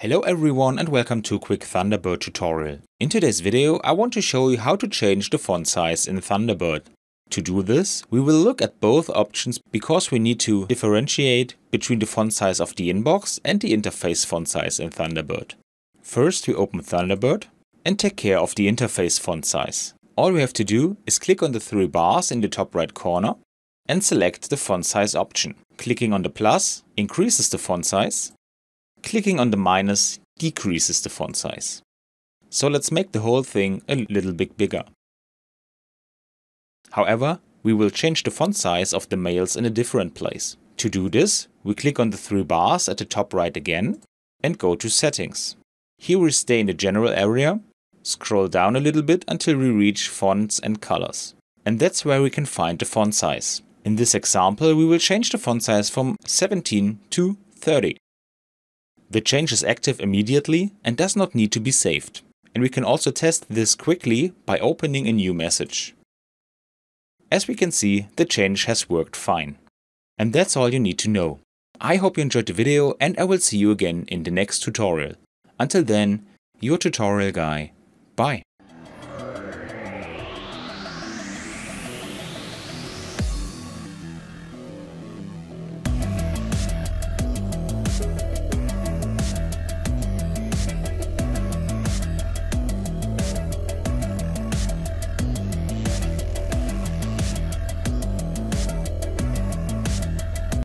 Hello everyone and welcome to quick Thunderbird tutorial. In today's video I want to show you how to change the font size in Thunderbird. To do this, we will look at both options because we need to differentiate between the font size of the inbox and the interface font size in Thunderbird. First we open Thunderbird and take care of the interface font size. All we have to do is click on the three bars in the top right corner and select the font size option. Clicking on the plus increases the font size Clicking on the minus decreases the font size. So let's make the whole thing a little bit bigger. However, we will change the font size of the mails in a different place. To do this, we click on the three bars at the top right again and go to Settings. Here we stay in the General area, scroll down a little bit until we reach Fonts and Colors. And that's where we can find the font size. In this example, we will change the font size from 17 to 30. The change is active immediately and does not need to be saved. And we can also test this quickly by opening a new message. As we can see, the change has worked fine. And that's all you need to know. I hope you enjoyed the video and I will see you again in the next tutorial. Until then, your tutorial guy. Bye.